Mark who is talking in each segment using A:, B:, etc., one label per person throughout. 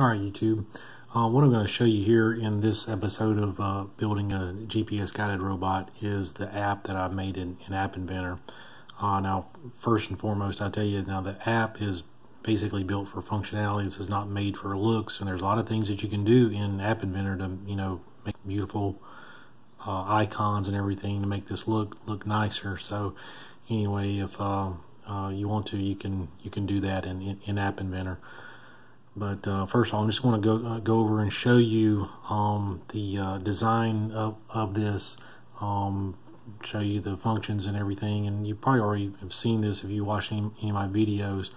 A: Alright YouTube, uh, what I'm going to show you here in this episode of uh, building a GPS guided robot is the app that I made in, in App Inventor. Uh, now first and foremost I tell you now the app is basically built for functionality. This is not made for looks and there's a lot of things that you can do in App Inventor to you know make beautiful uh, icons and everything to make this look look nicer. So anyway if uh, uh, you want to you can you can do that in, in, in App Inventor. But uh, first of all, I'm just going to go uh, go over and show you um, the uh, design of, of this, um, show you the functions and everything. And you probably already have seen this if you watch any, any of my videos.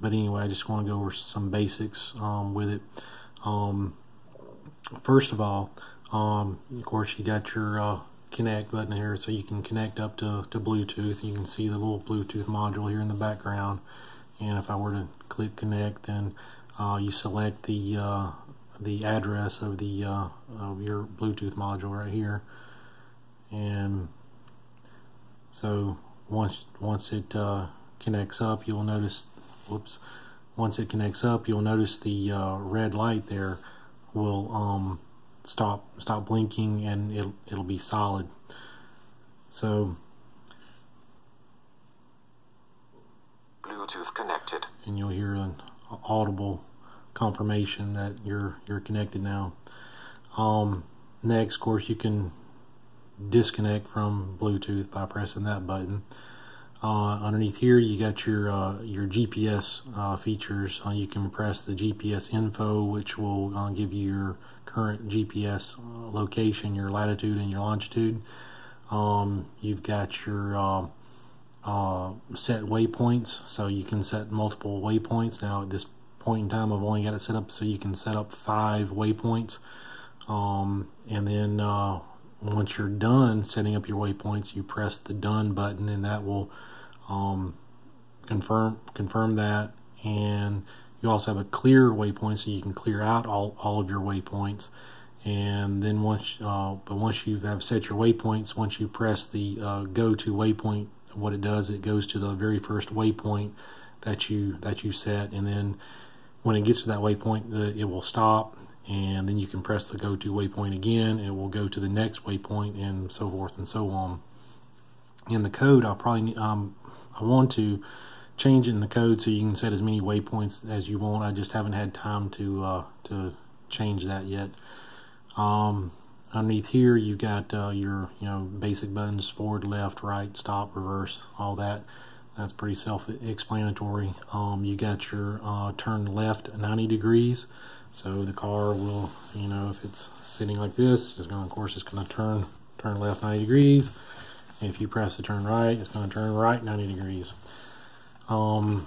A: But anyway, I just want to go over some basics um, with it. Um, first of all, um, of course, you got your uh, connect button here so you can connect up to, to Bluetooth. You can see the little Bluetooth module here in the background. And if I were to click connect, then uh, you select the uh, the address of the uh, of your Bluetooth module right here. And so once once it uh, connects up you'll notice whoops once it connects up you'll notice the uh, red light there will um, stop stop blinking and it'll, it'll be solid. So
B: Bluetooth connected.
A: and you'll hear an audible confirmation that you're you're connected now. Um, next, of course, you can disconnect from Bluetooth by pressing that button. Uh, underneath here, you got your uh, your GPS uh, features. Uh, you can press the GPS info, which will uh, give you your current GPS uh, location, your latitude and your longitude. Um, you've got your set waypoints, so you can set multiple waypoints. Now, at this point in time, I've only got it set up so you can set up five waypoints. Um, and then uh, once you're done setting up your waypoints, you press the done button and that will um, confirm confirm that. And you also have a clear waypoint so you can clear out all, all of your waypoints. And then once, uh, but once you have set your waypoints, once you press the uh, go to waypoint, what it does, it goes to the very first waypoint that you that you set, and then when it gets to that waypoint, it will stop and then you can press the go to waypoint again. It will go to the next waypoint and so forth and so on. In the code, I'll probably, um, I want to change in the code so you can set as many waypoints as you want. I just haven't had time to, uh, to change that yet. Um, underneath here, you've got uh, your, you know, basic buttons, forward, left, right, stop, reverse, all that. That's pretty self-explanatory. Um, you got your uh, turn left 90 degrees. So the car will, you know, if it's sitting like this, it's going, of course, it's going to turn turn left 90 degrees. And if you press the turn right, it's going to turn right 90 degrees. Um,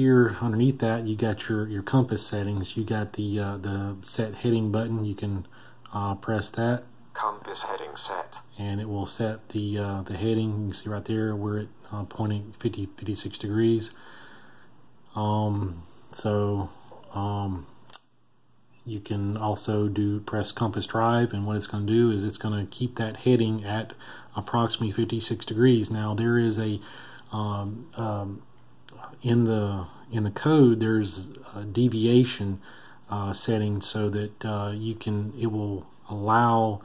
A: here underneath that, you got your your compass settings. You got the uh, the set heading button. You can uh, press that
B: Compass heading set.
A: And it will set the uh, the heading. You can see right there where it uh, pointing 50 56 degrees. Um, so um, you can also do press compass drive, and what it's going to do is it's going to keep that heading at approximately 56 degrees. Now there is a um, in the in the code there's a deviation uh, setting so that uh, you can it will allow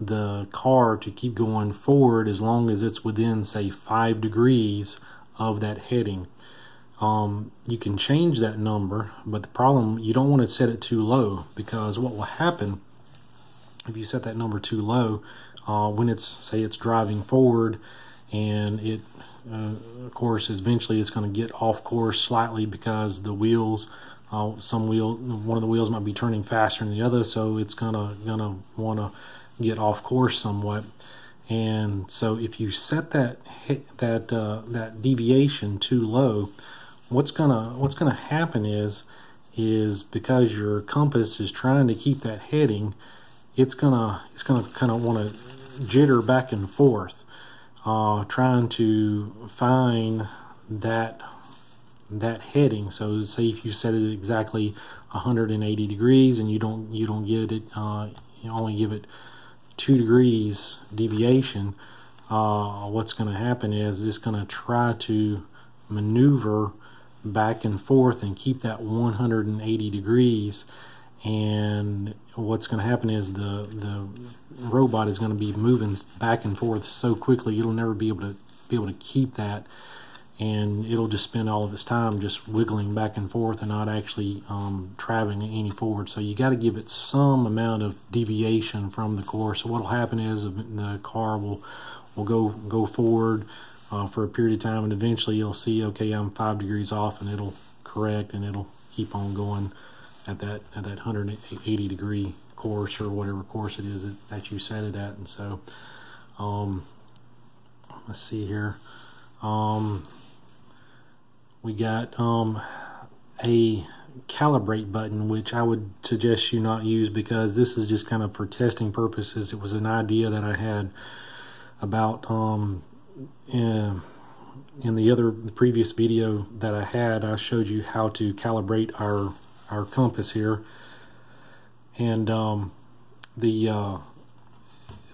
A: the car to keep going forward as long as it's within say five degrees of that heading. Um, you can change that number but the problem you don't want to set it too low because what will happen if you set that number too low uh, when it's say it's driving forward and it uh, of course eventually it's going to get off course slightly because the wheels uh, some wheel one of the wheels might be turning faster than the other so it's gonna gonna want to get off course somewhat. And so if you set that that uh, that deviation too low, what's gonna what's gonna happen is is because your compass is trying to keep that heading, it's gonna it's gonna kind of want to jitter back and forth, uh, trying to find that that heading. So say if you set it exactly 180 degrees and you don't you don't get it, uh, you only give it two degrees deviation, uh, what's going to happen is it's going to try to maneuver back and forth and keep that 180 degrees and what's going to happen is the the robot is going to be moving back and forth so quickly it'll never be able to be able to keep that. And it'll just spend all of its time just wiggling back and forth and not actually um, traveling any forward. So you got to give it some amount of deviation from the course. So what'll happen is the car will will go go forward uh, for a period of time and eventually you'll see okay I'm five degrees off and it'll correct and it'll keep on going at that at that 180 degree course or whatever course it is that, that you set it at and so um, let's see here. Um, we got um, a calibrate button which I would suggest you not use because this is just kind of for testing purposes. It was an idea that I had about um, in, in the other previous video that I had I showed you how to calibrate our our compass here. And um, the uh,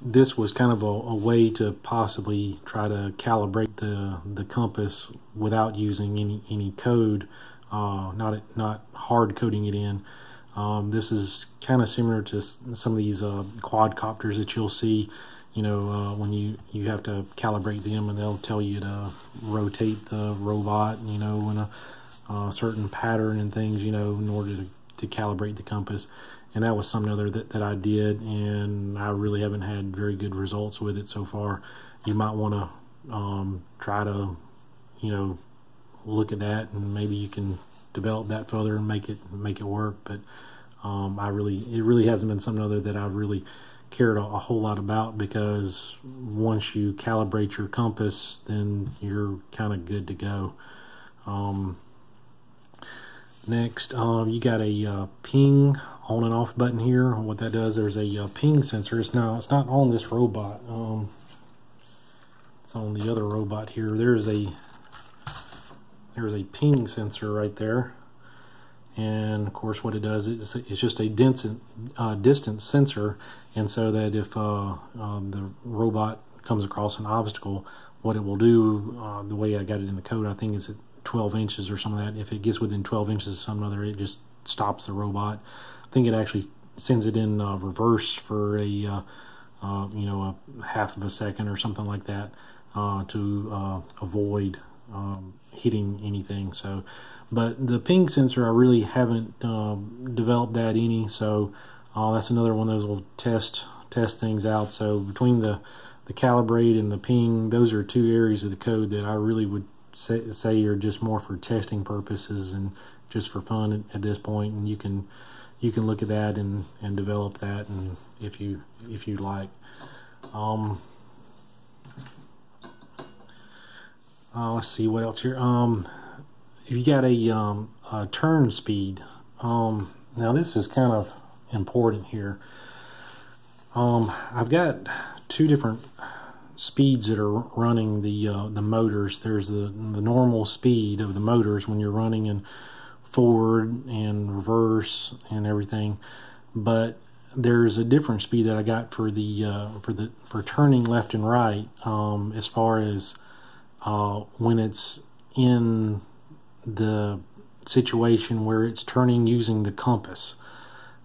A: this was kind of a, a, way to possibly try to calibrate the the compass without using any any code uh, not not hard coding it in. Um, this is kind of similar to some of these uh, quadcopters that you'll see you know uh, when you you have to calibrate them and they'll tell you to rotate the robot you know when a uh, certain pattern and things, you know, in order to, to calibrate the compass. And that was something other that, that I did, and I really haven't had very good results with it so far. You might want to um, try to, you know, look at that, and maybe you can develop that further and make it make it work. But um, I really, it really hasn't been something other that I've really cared a, a, whole lot about because once you calibrate your compass, then you're kind of good to go. Um, Next, um, you got a uh, ping on and off button here. What that does, there's a uh, ping sensor. It's now it's not on this robot. Um, it's on the other robot here. There's a there's a ping sensor right there, and of course, what it does is it's just a dense, uh, distance sensor, and so that if uh, um, the robot comes across an obstacle, what it will do, uh, the way I got it in the code, I think is it 12 inches or some of that. If it gets within 12 inches of some other, it just stops the robot. I think it actually sends it in uh, reverse for a, uh, uh, you know, a half of a second or something like that uh, to uh, avoid um, hitting anything. So, but the ping sensor, I really haven't um, developed that any. So uh, that's another one of those will test test things out. So between the the calibrate and the ping, those are two areas of the code that I really would say, say you're just more for testing purposes and just for fun at, at, this point and you can you can look at that and and develop that and if you if you like. Um uh, let's see what else here. Um if you got a um a turn speed um now this is kind of important here. Um I've got two different speeds that are running the uh, the motors. There's the the normal speed of the motors when you're running in forward and reverse and everything, but there's a different speed that I got for the uh, for the for turning left and right um, as far as uh, when it's in the situation where it's turning using the compass.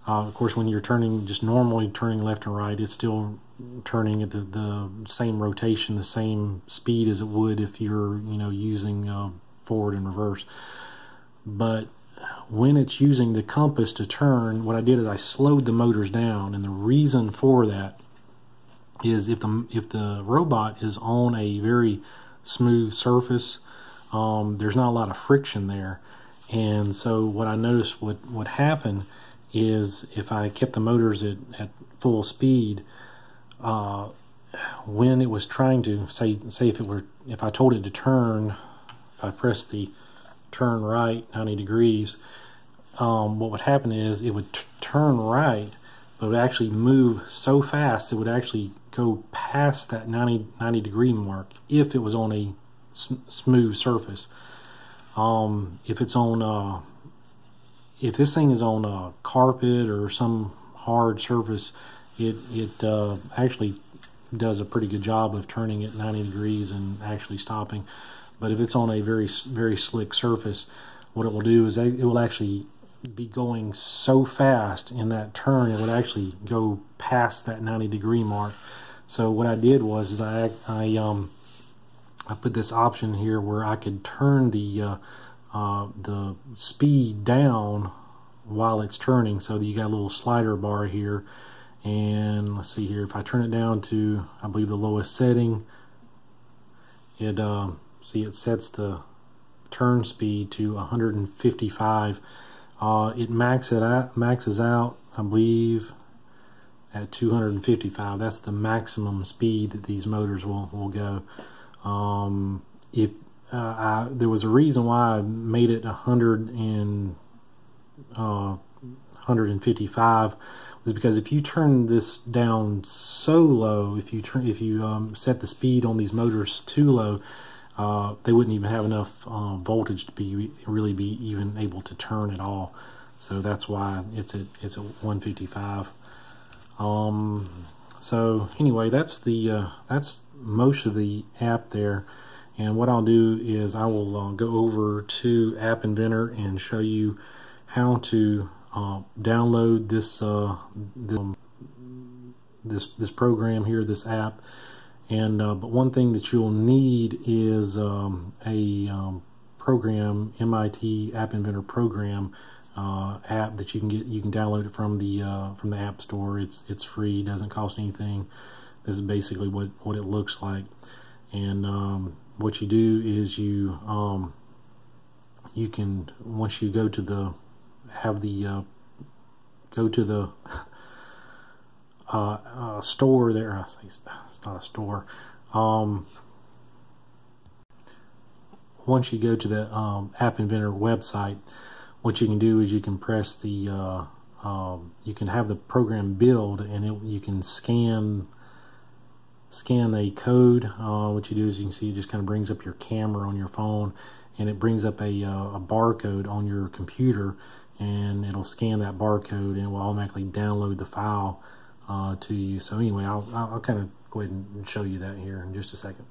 A: Uh, of course, when you're turning just normally turning left and right, it's still turning at the, the same rotation, the same speed as it would if you're, you know, using uh, forward and reverse. But when it's using the compass to turn, what I did is I slowed the motors down, and the reason for that is if the if the robot is on a very smooth surface, um, there's not a lot of friction there, and so what I noticed would would happen is if I kept the motors at, at full speed, uh, when it was trying to say say if it were if I told it to turn, if I press the turn right 90 degrees, um, what would happen is it would turn right, but it would actually move so fast it would actually go past that 90, 90 degree mark if it was on a sm smooth surface. Um, if it's on uh, if this thing is on a carpet or some hard surface, it it uh, actually does a pretty good job of turning it 90 degrees and actually stopping. But if it's on a very very slick surface, what it will do is it will actually be going so fast in that turn it would actually go past that 90 degree mark so what I did was is I I um I put this option here where I could turn the uh, uh, the speed down while it's turning so you got a little slider bar here and let's see here. If I turn it down to I believe the lowest setting it um, see it sets the turn speed to 155 uh, it maxes out maxes out I believe at 255 that's the maximum speed that these motors will, will go. Um, if uh, I, there was a reason why I made it 100 and uh, 155 was because if you turn this down so low, if you turn if you um, set the speed on these motors too low, uh, they wouldn't even have enough uh, voltage to be really be even able to turn at all. So that's why it's at it's at 155. Um, so anyway, that's the uh, that's most of the app there. And what I'll do is I will uh, go over to App Inventor and show you how to uh, download this, uh, this this program here, this app. And uh, but one thing that you'll need is um, a um, program, MIT App Inventor program uh, app that you can get. You can download it from the uh, from the App Store. It's it's free, doesn't cost anything. This is basically what what it looks like. And um, what you do is you um, you can once you go to the have the uh, go to the uh, uh, store there. I say it's not a store. Um, once you go to the um, App Inventor website, what you can do is you can press the uh, um, you can have the program build and it, you can scan scan a code. Uh, what you do is you can see it just kind of brings up your camera on your phone and it brings up a, uh, a barcode on your computer and it'll scan that barcode and it will automatically download the file uh, to you. So anyway, I'll, I'll kind of go ahead and show you that here in just a second.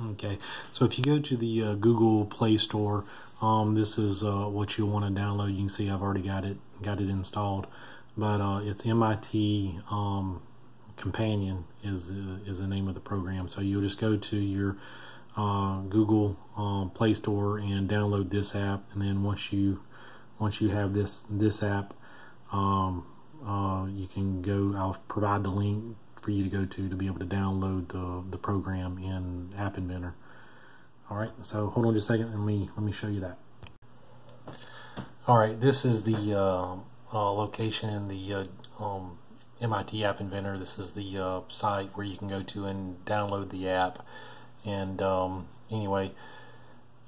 A: Okay, so if you go to the uh, Google Play Store, um, this is uh, what you want to download. You can see I've already got it got it installed but uh, it's MIT um, Companion is the, is the name of the program. So you'll just go to your uh, Google um, Play Store and download this app, and then once you once you have this this app, um, uh, you can go. I'll provide the link for you to go to to be able to download the the program in App Inventor. All right, so hold on just a second, and let me let me show you that. All right, this is the uh, uh, location in the uh, um, MIT App Inventor. This is the uh, site where you can go to and download the app. And um, anyway,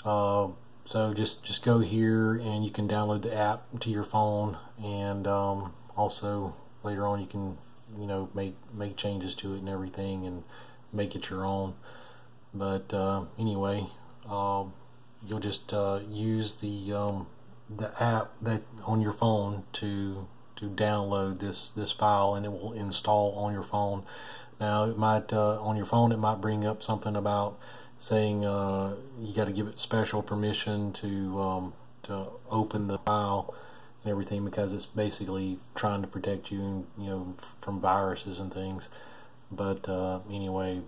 A: uh, so just just go here and you can download the app to your phone. And um, also later on, you can you know make make changes to it and everything and make it your own. But uh, anyway, um, you'll just uh, use the um, the app that on your phone to to download this this file and it will install on your phone now it might uh, on your phone it might bring up something about saying uh, you got to give it special permission to um, to open the file and everything because it's basically trying to protect you you know from viruses and things. But uh, anyway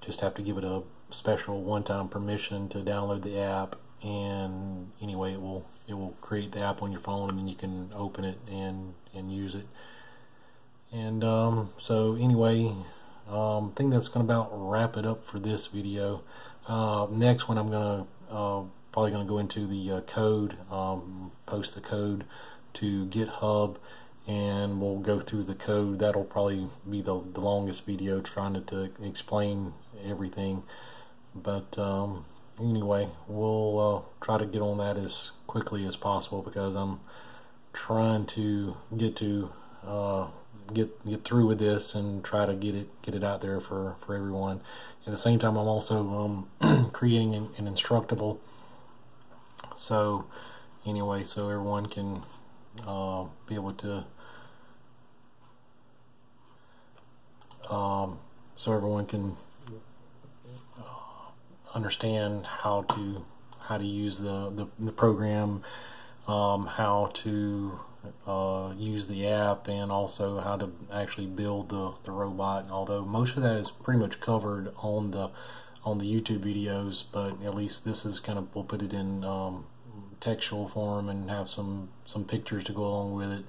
A: just have to give it a special one-time permission to download the app and anyway it will it will create the app on your phone and then you can open it and and use it. And um, so anyway um, I think that's gonna about wrap it up for this video. Uh, next one I'm gonna uh, probably gonna go into the uh, code um, post the code to github and we'll go through the code. That'll probably be the, the longest video trying to, to explain everything. But um, anyway, we'll uh, try to get on that as quickly as possible because I'm trying to get to uh, get get through with this and try to get it get it out there for for everyone. At the same time, I'm also um, creating an, an, instructable. So anyway, so everyone can uh, be able to. Um, so everyone can understand how to how to use the the, the program, um, how to uh, use the app, and also how to actually build the the robot. Although most of that is pretty much covered on the on the YouTube videos, but at least this is kind of we'll put it in um, textual form and have some some pictures to go along with it,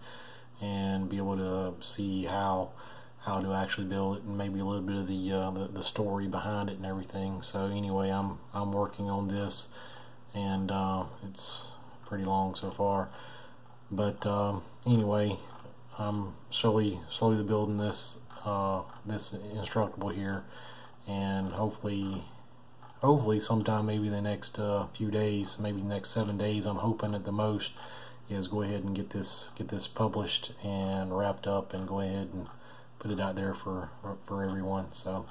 A: and be able to see how how to actually build it and maybe a little bit of the, uh, the, the story behind it and everything. So anyway, I'm I'm working on this, and uh, it's pretty long so far. But um, anyway, I'm slowly slowly building this uh, this instructable here, and hopefully hopefully sometime maybe the next uh, few days, maybe next seven days, I'm hoping at the most is go ahead and get this get this published and wrapped up and go ahead and put it out there for for everyone. So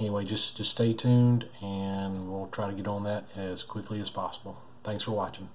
A: anyway, just just stay tuned, and we'll try to get on that as quickly as possible. Thanks for watching.